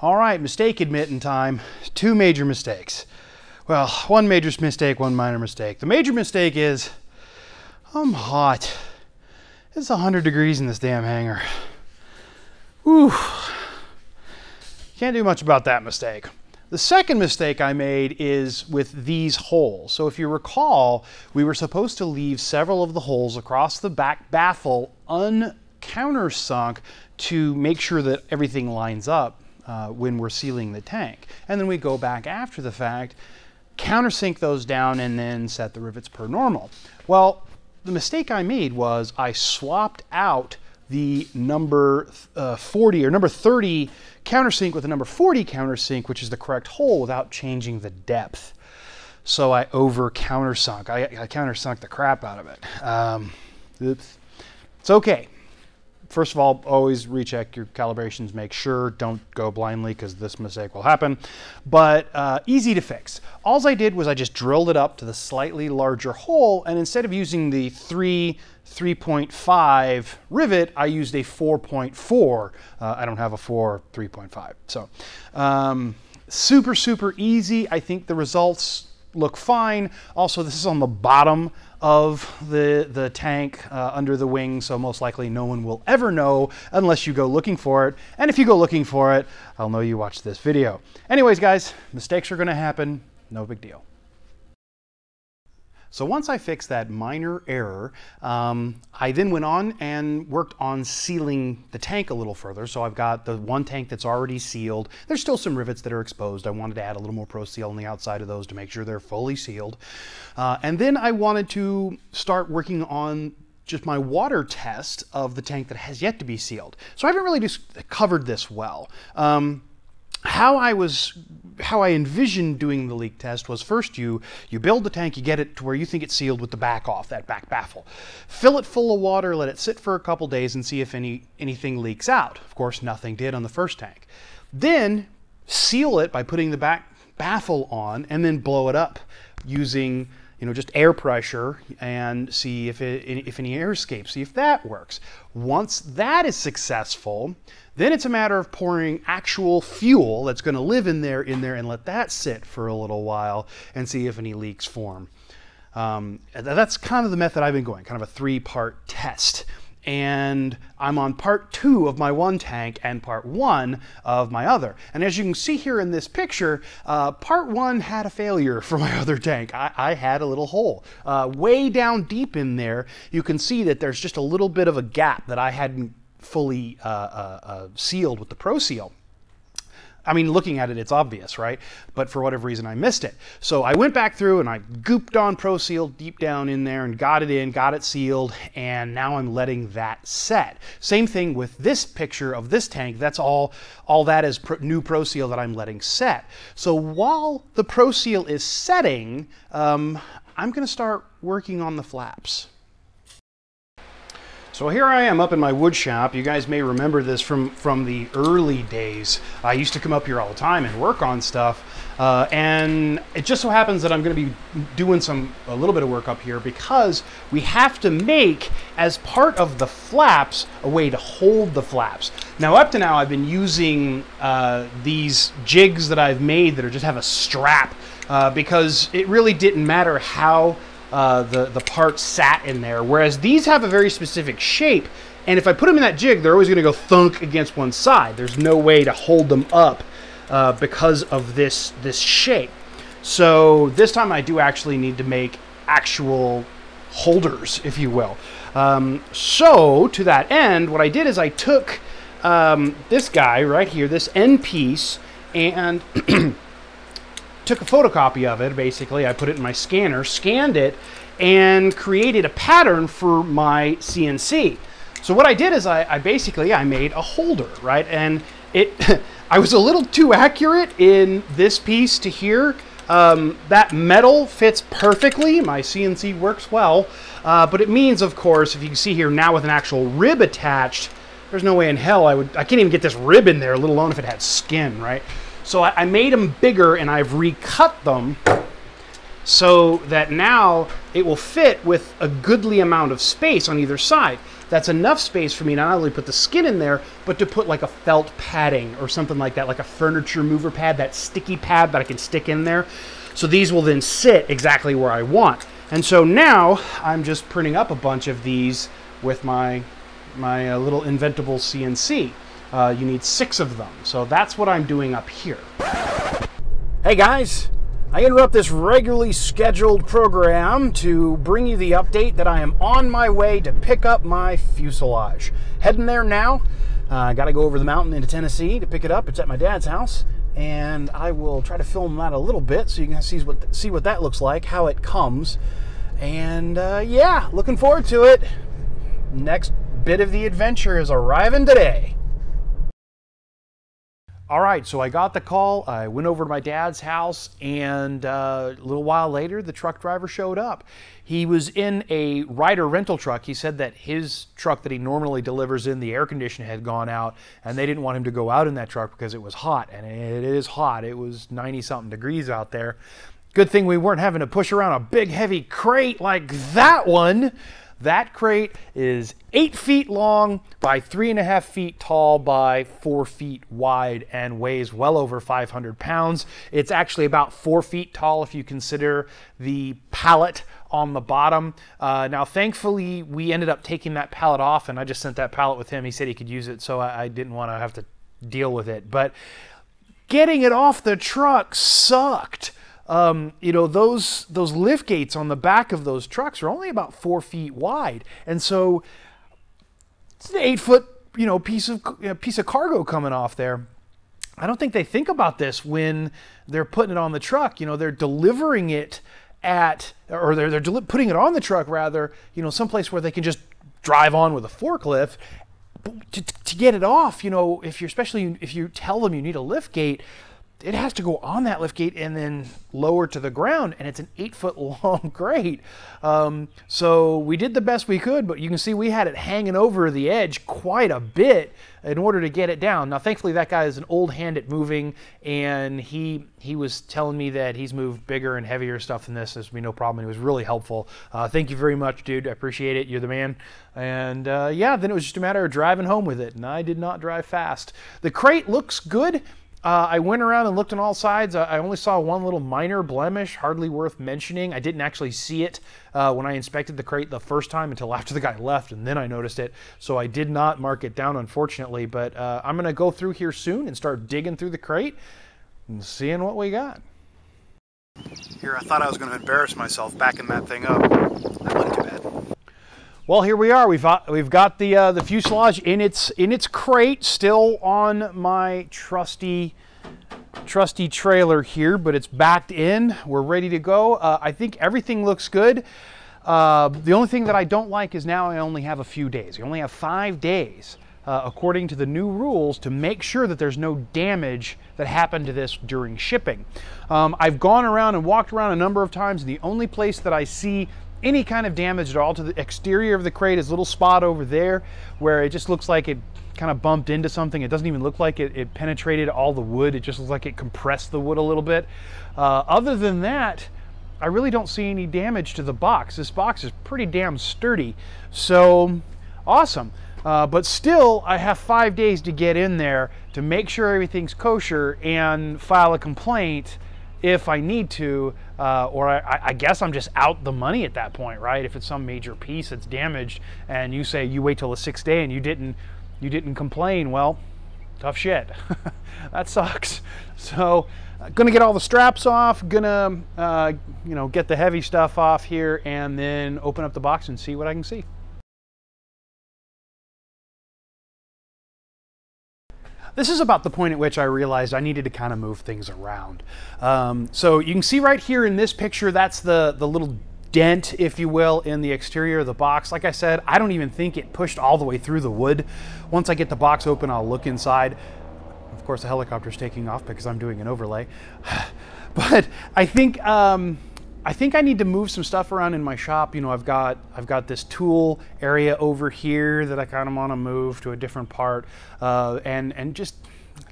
All right, mistake admitting time. Two major mistakes. Well, one major mistake, one minor mistake. The major mistake is I'm hot. It's 100 degrees in this damn hangar. Whew. Can't do much about that mistake. The second mistake I made is with these holes. So if you recall, we were supposed to leave several of the holes across the back baffle uncountersunk to make sure that everything lines up uh, when we're sealing the tank. And then we go back after the fact, countersink those down and then set the rivets per normal. Well, the mistake I made was I swapped out the number uh, 40 or number 30 countersink with the number 40 countersink, which is the correct hole without changing the depth. So I over countersunk. I, I countersunk the crap out of it. Um, oops. It's okay first of all, always recheck your calibrations, make sure, don't go blindly because this mistake will happen. But uh, easy to fix. All I did was I just drilled it up to the slightly larger hole and instead of using the 3 3.5 rivet, I used a 4.4. Uh, I don't have a 4 3.5. So um, super, super easy. I think the results look fine. Also, this is on the bottom of the, the tank uh, under the wing, so most likely no one will ever know unless you go looking for it. And if you go looking for it, I'll know you watched this video. Anyways, guys, mistakes are gonna happen, no big deal. So once I fixed that minor error, um, I then went on and worked on sealing the tank a little further. So I've got the one tank that's already sealed. There's still some rivets that are exposed. I wanted to add a little more Pro Seal on the outside of those to make sure they're fully sealed. Uh, and then I wanted to start working on just my water test of the tank that has yet to be sealed. So I haven't really just covered this well. Um, how I was how I envisioned doing the leak test was first you you build the tank, you get it to where you think it's sealed with the back off, that back baffle. Fill it full of water, let it sit for a couple days and see if any anything leaks out. Of course, nothing did on the first tank. Then seal it by putting the back baffle on and then blow it up using you know, just air pressure and see if, it, if any air escapes, see if that works. Once that is successful, then it's a matter of pouring actual fuel that's going to live in there, in there, and let that sit for a little while and see if any leaks form. Um, that's kind of the method I've been going, kind of a three-part test and I'm on part two of my one tank and part one of my other. And as you can see here in this picture, uh, part one had a failure for my other tank. I, I had a little hole. Uh, way down deep in there, you can see that there's just a little bit of a gap that I hadn't fully uh, uh, uh sealed with the Pro Seal. I mean, looking at it, it's obvious, right? But for whatever reason, I missed it. So I went back through and I gooped on Pro Seal deep down in there and got it in, got it sealed, and now I'm letting that set. Same thing with this picture of this tank. That's all, all that is pro, new Pro Seal that I'm letting set. So while the Pro Seal is setting, um, I'm gonna start working on the flaps. So here I am up in my wood shop. You guys may remember this from, from the early days. I used to come up here all the time and work on stuff. Uh, and it just so happens that I'm going to be doing some a little bit of work up here because we have to make as part of the flaps a way to hold the flaps. Now up to now I've been using uh, these jigs that I've made that are just have a strap uh, because it really didn't matter how uh, the, the parts sat in there. Whereas these have a very specific shape, and if I put them in that jig, they're always going to go thunk against one side. There's no way to hold them up uh, because of this, this shape. So this time I do actually need to make actual holders, if you will. Um, so to that end, what I did is I took um, this guy right here, this end piece, and took a photocopy of it, basically. I put it in my scanner, scanned it, and created a pattern for my CNC. So what I did is I, I basically, I made a holder, right? And it, I was a little too accurate in this piece to here. Um, that metal fits perfectly. My CNC works well. Uh, but it means, of course, if you can see here now with an actual rib attached, there's no way in hell I would, I can't even get this rib in there, let alone if it had skin, right? So I, I made them bigger and I've recut them so that now it will fit with a goodly amount of space on either side. that's enough space for me not only put the skin in there, but to put like a felt padding or something like that, like a furniture mover pad, that sticky pad that I can stick in there. So these will then sit exactly where I want. And so now I'm just printing up a bunch of these with my, my uh, little inventable CNC. Uh, you need six of them. So that's what I'm doing up here. Hey guys, I interrupt this regularly scheduled program to bring you the update that I am on my way to pick up my fuselage. Heading there now. I uh, got to go over the mountain into Tennessee to pick it up. It's at my dad's house, and I will try to film that a little bit so you can see what see what that looks like, how it comes, and uh, yeah, looking forward to it. Next bit of the adventure is arriving today. All right, so I got the call. I went over to my dad's house, and uh, a little while later, the truck driver showed up. He was in a Ryder rental truck. He said that his truck that he normally delivers in, the air conditioner had gone out, and they didn't want him to go out in that truck because it was hot, and it is hot. It was 90 something degrees out there. Good thing we weren't having to push around a big, heavy crate like that one. That crate is eight feet long by three and a half feet tall by four feet wide and weighs well over 500 pounds. It's actually about four feet tall if you consider the pallet on the bottom. Uh, now, thankfully, we ended up taking that pallet off, and I just sent that pallet with him. He said he could use it, so I, I didn't want to have to deal with it. But getting it off the truck sucked um, you know, those those lift gates on the back of those trucks are only about four feet wide, and so it's an eight foot, you know, piece of you know, piece of cargo coming off there. I don't think they think about this when they're putting it on the truck. You know, they're delivering it at, or they're, they're putting it on the truck rather, you know, someplace where they can just drive on with a forklift. To, to get it off, you know, if you're especially if you tell them you need a lift gate, it has to go on that lift gate and then lower to the ground and it's an eight foot long grate. Um, so we did the best we could but you can see we had it hanging over the edge quite a bit in order to get it down. Now thankfully that guy is an old hand at moving and he he was telling me that he's moved bigger and heavier stuff than this. There's be no problem. He was really helpful. Uh, thank you very much dude. I appreciate it. You're the man. And uh, yeah then it was just a matter of driving home with it and i did not drive fast. The crate looks good uh, I went around and looked on all sides. I only saw one little minor blemish, hardly worth mentioning. I didn't actually see it uh, when I inspected the crate the first time until after the guy left, and then I noticed it. So I did not mark it down, unfortunately. But uh, I'm going to go through here soon and start digging through the crate and seeing what we got. Here, I thought I was going to embarrass myself backing that thing up. That wasn't too bad. Well, here we are. We've got, we've got the uh, the fuselage in its in its crate, still on my trusty trusty trailer here, but it's backed in. We're ready to go. Uh, I think everything looks good. Uh, the only thing that I don't like is now I only have a few days. You only have five days, uh, according to the new rules, to make sure that there's no damage that happened to this during shipping. Um, I've gone around and walked around a number of times, and the only place that I see any kind of damage at all to the exterior of the crate is a little spot over there where it just looks like it kind of bumped into something. It doesn't even look like it, it penetrated all the wood. It just looks like it compressed the wood a little bit. Uh, other than that, I really don't see any damage to the box. This box is pretty damn sturdy. So awesome. Uh, but still, I have five days to get in there to make sure everything's kosher and file a complaint if I need to, uh, or I, I, guess I'm just out the money at that point, right? If it's some major piece that's damaged, and you say you wait till the sixth day and you didn't, you didn't complain, well, tough shit. that sucks. So, uh, gonna get all the straps off, gonna, uh, you know, get the heavy stuff off here, and then open up the box and see what I can see. This is about the point at which I realized I needed to kind of move things around. Um, so you can see right here in this picture, that's the, the little dent, if you will, in the exterior of the box. Like I said, I don't even think it pushed all the way through the wood. Once I get the box open, I'll look inside. Of course, the helicopter's taking off because I'm doing an overlay. but I think um, I think I need to move some stuff around in my shop. You know, I've got I've got this tool area over here that I kind of want to move to a different part, uh, and and just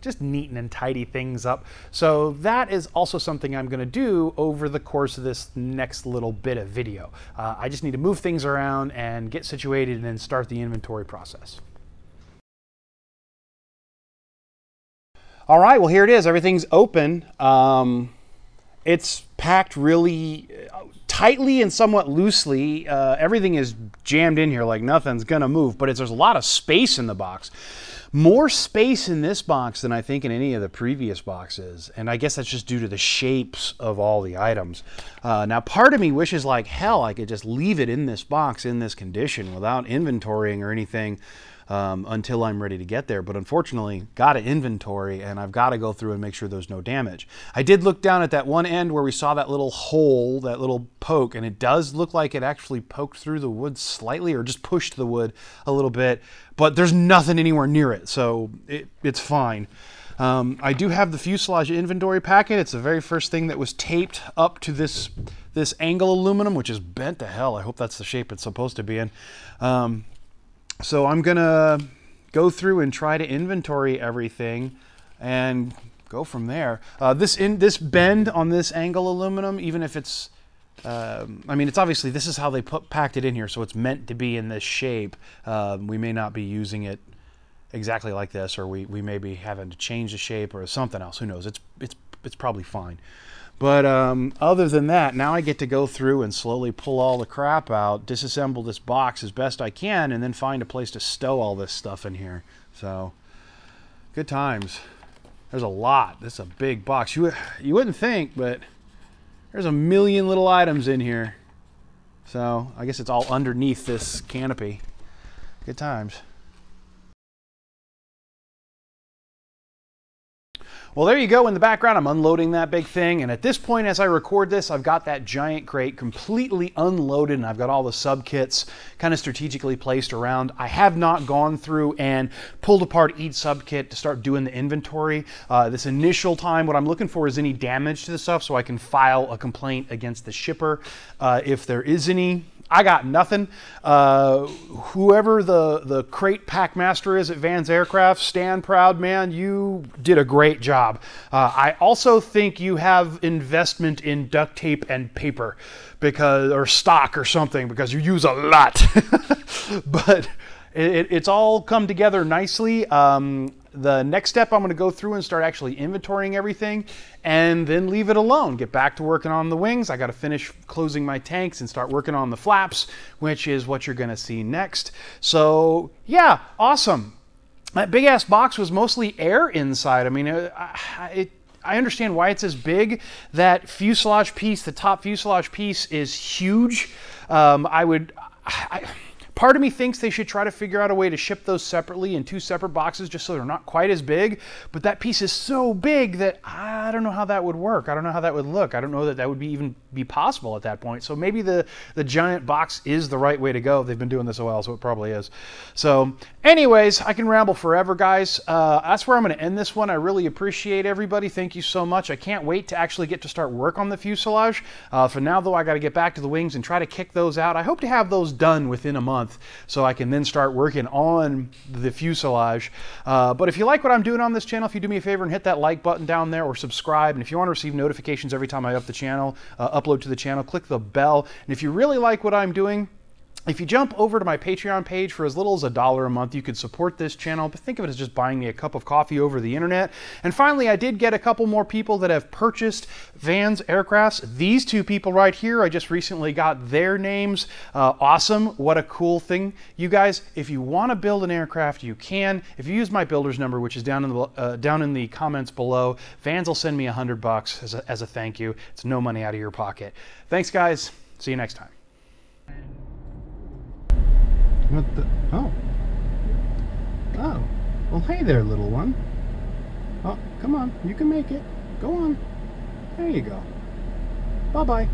just neaten and tidy things up. So that is also something I'm going to do over the course of this next little bit of video. Uh, I just need to move things around and get situated and then start the inventory process. All right, well here it is. Everything's open. Um, it's packed really tightly and somewhat loosely. Uh, everything is jammed in here like nothing's gonna move, but there's a lot of space in the box. More space in this box than I think in any of the previous boxes, and I guess that's just due to the shapes of all the items. Uh, now, part of me wishes like hell I could just leave it in this box in this condition without inventorying or anything um, until I'm ready to get there. But unfortunately, got an inventory and I've got to go through and make sure there's no damage. I did look down at that one end where we saw that little hole, that little poke, and it does look like it actually poked through the wood slightly or just pushed the wood a little bit, but there's nothing anywhere near it, so it, it's fine. Um, I do have the fuselage inventory packet. It's the very first thing that was taped up to this this angle aluminum, which is bent to hell. I hope that's the shape it's supposed to be in. Um, so I'm gonna go through and try to inventory everything and go from there. Uh, this in this bend on this angle aluminum, even if it's, um, I mean, it's obviously this is how they put packed it in here, so it's meant to be in this shape. Um, we may not be using it exactly like this, or we we may be having to change the shape or something else. Who knows? It's it's it's probably fine. But um, other than that, now I get to go through and slowly pull all the crap out, disassemble this box as best I can, and then find a place to stow all this stuff in here. So, good times. There's a lot. This is a big box. You, you wouldn't think, but there's a million little items in here. So, I guess it's all underneath this canopy. Good times. Well, there you go in the background. I'm unloading that big thing. And at this point, as I record this, I've got that giant crate completely unloaded and I've got all the sub kits kind of strategically placed around. I have not gone through and pulled apart each sub kit to start doing the inventory. Uh, this initial time, what I'm looking for is any damage to the stuff so I can file a complaint against the shipper uh, if there is any. I got nothing. Uh, whoever the, the crate pack master is at Van's Aircraft, stand proud, man. You did a great job. Uh, I also think you have investment in duct tape and paper because, or stock or something because you use a lot. but it, it's all come together nicely. Um, the next step, I'm going to go through and start actually inventorying everything and then leave it alone. Get back to working on the wings. I got to finish closing my tanks and start working on the flaps, which is what you're going to see next. So, yeah, awesome. That big ass box was mostly air inside. I mean, it, it I understand why it's as big. That fuselage piece, the top fuselage piece, is huge. Um, I would. I, Part of me thinks they should try to figure out a way to ship those separately in two separate boxes just so they're not quite as big. But that piece is so big that I don't know how that would work. I don't know how that would look. I don't know that that would be even be possible at that point. So maybe the, the giant box is the right way to go. They've been doing this a while, so it probably is. So anyways, I can ramble forever, guys. Uh, that's where I'm going to end this one. I really appreciate everybody. Thank you so much. I can't wait to actually get to start work on the fuselage. Uh, for now, though, I got to get back to the wings and try to kick those out. I hope to have those done within a month month so I can then start working on the fuselage. Uh, but if you like what I'm doing on this channel, if you do me a favor and hit that like button down there or subscribe, and if you want to receive notifications every time I up the channel, uh, upload to the channel, click the bell. And if you really like what I'm doing, if you jump over to my Patreon page for as little as a dollar a month, you could support this channel, but think of it as just buying me a cup of coffee over the internet. And finally, I did get a couple more people that have purchased Van's aircrafts. These two people right here, I just recently got their names. Uh, awesome. What a cool thing. You guys, if you want to build an aircraft, you can. If you use my builder's number, which is down in the, uh, down in the comments below, Van's will send me a hundred bucks as a, as a thank you. It's no money out of your pocket. Thanks, guys. See you next time. What the? Oh. Oh. Well, hey there, little one. Oh, come on. You can make it. Go on. There you go. Bye-bye.